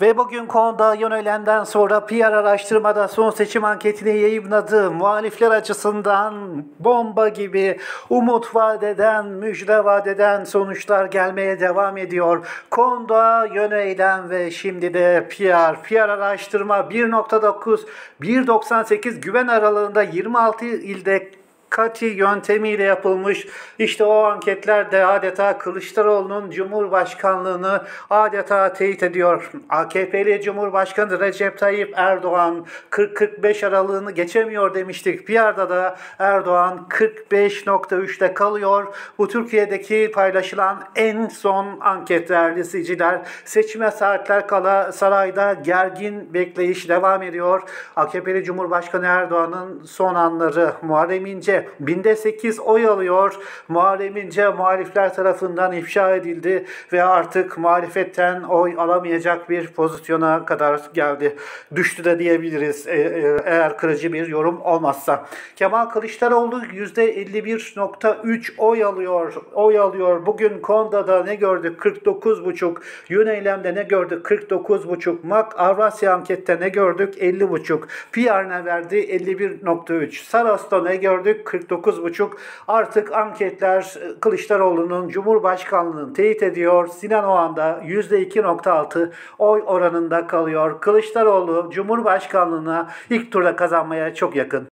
Ve bugün konuda yönelenden sonra PR araştırmada son seçim anketini yayınladı. Muhalifler açısından bomba gibi umut vadeden, müjde vadeden sonuçlar gelmeye devam ediyor. Konuda yönelen ve şimdi de PR. PR araştırma 1.9, 1.98 güven aralığında 26 ilde Kati yöntemiyle yapılmış. İşte o anketlerde adeta Kılıçdaroğlu'nun Cumhurbaşkanlığını adeta teyit ediyor. AKP'li Cumhurbaşkanı Recep Tayyip Erdoğan 40-45 aralığını geçemiyor demiştik. Bir arada da Erdoğan 45.3'te kalıyor. Bu Türkiye'deki paylaşılan en son anket değerli izleyiciler. Seçime saatler kala sarayda gergin bekleyiş devam ediyor. AKP'li Cumhurbaşkanı Erdoğan'ın son anları Muharrem İnce binde 8 oy alıyor. Muharrem İnce muhalifler tarafından ifşa edildi ve artık muhalefetten oy alamayacak bir pozisyona kadar geldi. Düştü de diyebiliriz e, e, eğer kırıcı bir yorum olmazsa. Kemal Kılıçdaroğlu %51.3 oy alıyor. Oy alıyor. Bugün Konda'da ne gördük? 49.5. Yuneylem'de ne gördük? 49.5. MAK Avrasya ankette ne gördük? 50.5. PR ne verdi? 51.3. Saros'ta ne gördük? 49,5 artık anketler e, Kılıçdaroğlu'nun Cumhurbaşkanlığını teyit ediyor. Sinan Oğan'da %2,6 oy oranında kalıyor. Kılıçdaroğlu Cumhurbaşkanlığına ilk turda kazanmaya çok yakın.